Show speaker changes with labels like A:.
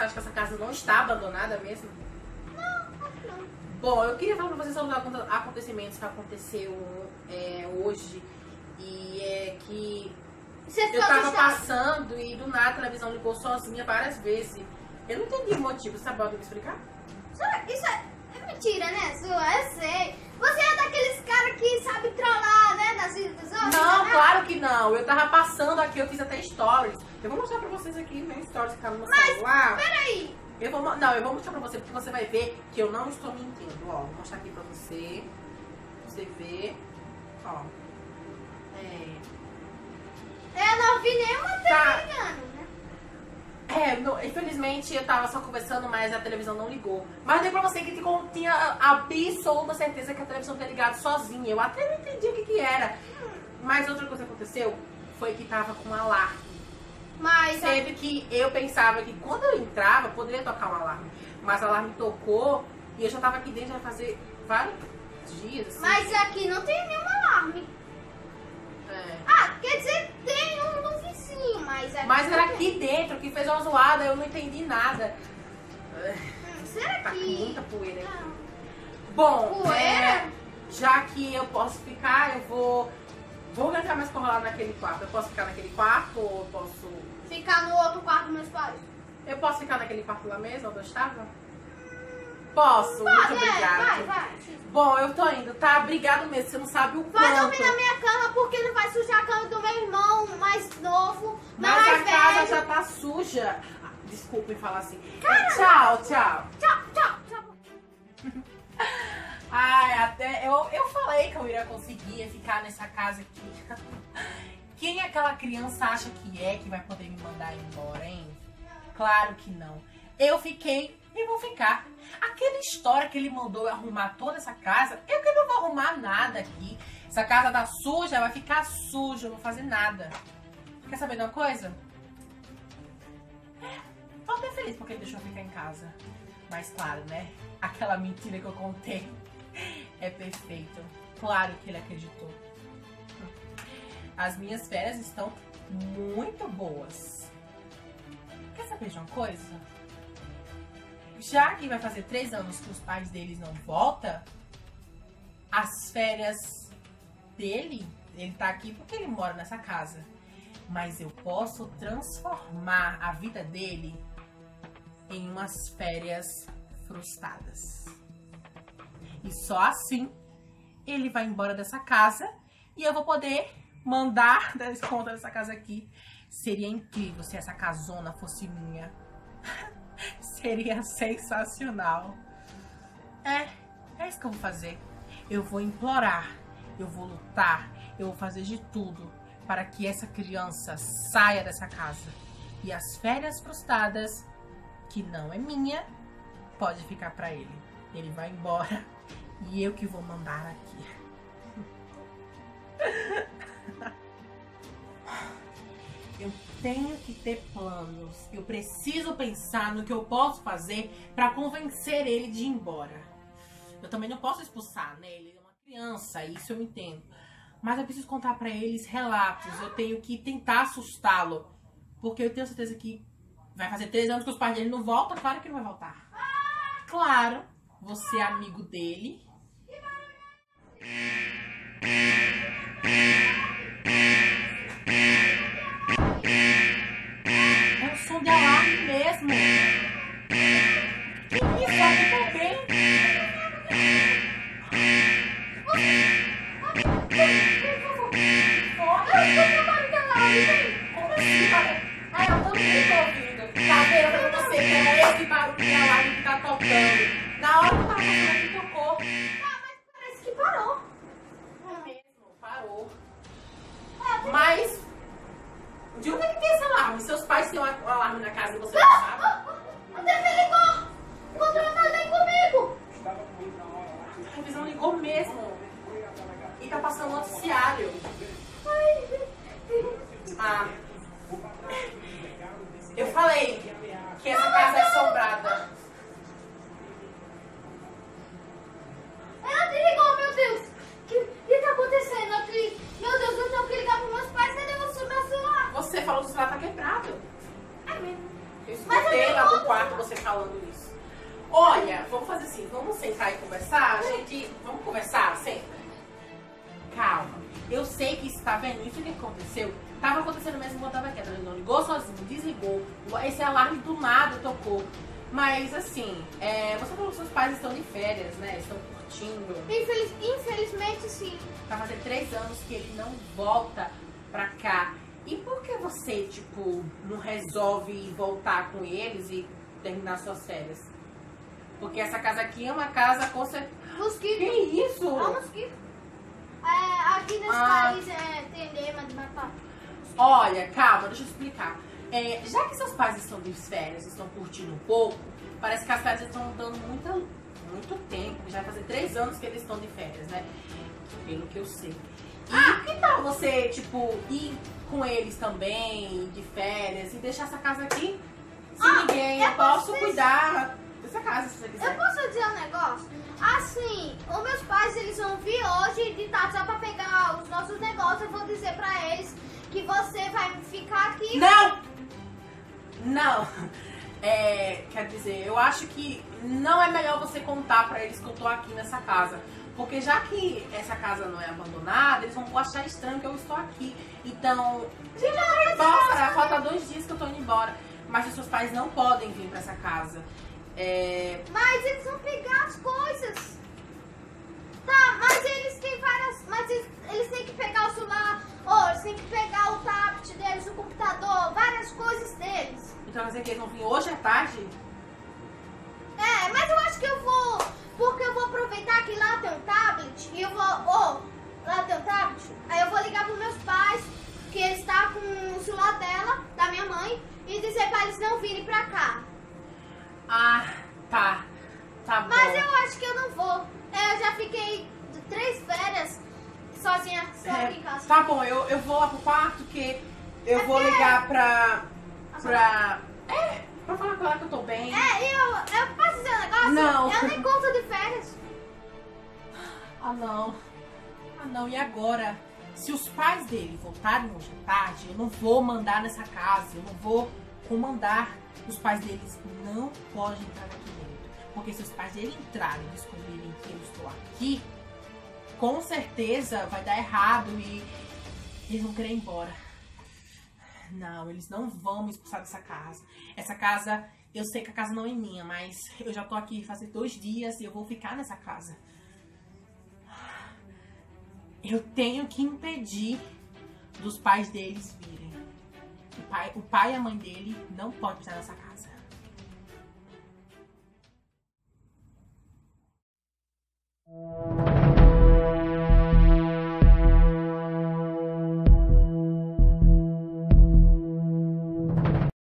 A: você acha que essa casa não está abandonada mesmo?
B: Não.
A: Bom, eu queria falar pra vocês sobre os aconte- acontecimentos que aconteceu é, hoje. E é que
B: Você
A: eu tava passando e do nada a televisão ligou sozinha várias vezes. Eu não entendi o motivo, você pode me explicar?
B: Sabe, Isso é, é mentira, né, sua? Eu sei. Você é daqueles caras que sabe trollar, né, nas vidas dos outros?
A: Não,
B: né?
A: claro que não. Eu tava passando aqui, eu fiz até stories. Eu vou mostrar pra vocês aqui meu stories que tá no meu celular.
B: Peraí.
A: Eu vou, não, eu vou mostrar pra você, porque você vai ver que eu não estou mentindo. Ó, vou mostrar aqui pra você. Pra você ver. Ó. É.
B: Eu não vi nenhuma
A: Tá.
B: Ligando, né?
A: É, no- infelizmente eu tava só conversando, mas a televisão não ligou. Mas dei pra você que tinha absoluta certeza que a televisão tinha ligado sozinha. Eu até não entendi o que que era. Mas outra coisa que aconteceu foi que tava com um alarme.
B: Mas,
A: Sendo que eu pensava que quando eu entrava, poderia tocar um alarme. Mas o alarme tocou e eu já tava aqui dentro já fazer vários dias. Assim.
B: mas aqui não tem nenhum alarme.
A: É.
B: Ah, quer dizer, tem um no vizinho, mas aqui
A: Mas era aqui dentro que fez uma zoada, eu não entendi nada.
B: Hum, será
A: Tá com
B: que...
A: muita poeira aqui.
B: Não.
A: Bom,
B: Poeira?
A: é, já que eu posso ficar, eu vou. Vou ficar mais colado naquele quarto. Eu posso ficar naquele quarto ou eu posso.
B: Ficar no outro quarto dos meus pais.
A: Eu posso ficar naquele quarto lá mesmo, onde eu estava? Posso,
B: Vai,
A: muito
B: é,
A: obrigada.
B: vai, vai.
A: Bom, eu tô indo, tá? Obrigado mesmo, você não sabe o
B: Vai
A: quanto.
B: dormir na minha cama porque não vai sujar a cama do meu irmão mais novo,
A: Mas
B: mais
A: a casa já tá suja. Ah, Desculpem falar assim.
B: Cara,
A: tchau, tchau.
B: Tchau, tchau, tchau.
A: Ai, até eu, eu falei que eu iria conseguir ficar nessa casa aqui. Quem aquela criança acha que é que vai poder me mandar embora, hein? Claro que não. Eu fiquei e vou ficar. Aquela história que ele mandou eu arrumar toda essa casa, eu que não vou arrumar nada aqui. Essa casa tá suja, vai ficar suja, eu não vou fazer nada. Quer saber de uma coisa? É, tô até feliz porque ele deixou eu ficar em casa. Mas claro, né? Aquela mentira que eu contei é perfeito. Claro que ele acreditou. As minhas férias estão muito boas. Quer saber de uma coisa? Já que vai fazer três anos que os pais deles não voltam, as férias dele, ele tá aqui porque ele mora nessa casa. Mas eu posso transformar a vida dele em umas férias frustradas. E só assim ele vai embora dessa casa e eu vou poder mandar dar conta dessa casa aqui. Seria incrível se essa casona fosse minha. Seria sensacional. É, é isso que eu vou fazer. Eu vou implorar, eu vou lutar, eu vou fazer de tudo para que essa criança saia dessa casa. E as férias frustradas, que não é minha, pode ficar para ele. Ele vai embora e eu que vou mandar aqui. Eu tenho que ter planos. Eu preciso pensar no que eu posso fazer para convencer ele de ir embora. Eu também não posso expulsar, né? Ele é uma criança, isso eu entendo. Mas eu preciso contar para eles relatos. Eu tenho que tentar assustá-lo. Porque eu tenho certeza que vai fazer três anos que os pais dele não voltam. Claro que não vai voltar. Claro, você é amigo dele. É um som de alarme mesmo. Sentar e conversar? A gente. Vamos conversar? Senta. Calma. Eu sei que isso tá vendo, isso que aconteceu. Tava acontecendo mesmo quando eu tava quieta. Ele não ligou sozinho, desligou. Esse alarme do nada tocou. Mas assim, é, você falou que seus pais estão de férias, né? Estão curtindo.
B: Infeliz, infelizmente, sim.
A: Tá fazendo três anos que ele não volta pra cá. E por que você, tipo, não resolve voltar com eles e terminar suas férias? Porque essa casa aqui é uma casa com certeza.
B: Mosquito.
A: Que isso?
B: É um mosquito. É, aqui nesse
A: Ah.
B: país é, tem lema de matar.
A: Olha, calma, deixa eu explicar. É, já que seus pais estão de férias, estão curtindo um pouco, parece que as férias estão dando muita, muito tempo. Já vai fazer três anos que eles estão de férias, né? Pelo que eu sei. E que tal você, tipo, ir com eles também, de férias, e deixar essa casa aqui? Se
B: Ah,
A: ninguém,
B: eu
A: eu posso
B: posso
A: cuidar casa, se você
B: Eu
A: quiser.
B: posso dizer um negócio? Assim, os meus pais, eles vão vir hoje de tarde só pra pegar os nossos negócios. Eu vou dizer pra eles que você vai ficar aqui.
A: Não! Não! É, quer dizer, eu acho que não é melhor você contar pra eles que eu tô aqui nessa casa. Porque já que essa casa não é abandonada, eles vão achar estranho que eu estou aqui. Então, gente vai embora. Falta dois dias que eu tô indo embora. Mas os seus pais não podem vir pra essa casa. É,
B: Mas eles vão pegar as coisas. Tá, mas eles têm várias. Mas eles, eles têm que pegar o celular, ou eles têm que pegar o tablet deles, o computador, várias coisas deles.
A: então quer dizer que eles vão vir hoje à tarde?
B: É, mas eu acho que eu vou. Porque eu vou aproveitar que lá tem um tablet e eu vou. Ó, lá tem um tablet. Aí eu vou ligar pros meus pais, que está com o celular dela, da minha mãe, e dizer pra eles não virem pra cá.
A: Ah, tá. Tá bom.
B: Mas eu acho que eu não vou. É, eu já fiquei três férias sozinha, só
A: É,
B: aqui em casa.
A: Tá bom, eu, eu vou lá pro quarto que eu
B: É
A: vou ligar pra. pra. É, pra falar com ela que eu tô bem.
B: É, eu, eu posso dizer um negócio?
A: Não.
B: Eu nem conto de férias.
A: Ah não. Ah não, e agora? Se os pais dele voltarem hoje à tarde, eu não vou mandar nessa casa, eu não vou comandar. Os pais deles não podem entrar aqui dentro. Porque se os pais dele entrarem e descobrirem que eu estou aqui, com certeza vai dar errado e eles vão querer ir embora. Não, eles não vão me expulsar dessa casa. Essa casa, eu sei que a casa não é minha, mas eu já tô aqui faz dois dias e eu vou ficar nessa casa. Eu tenho que impedir dos pais deles virem. O pai, o pai e a mãe dele não podem estar nessa casa.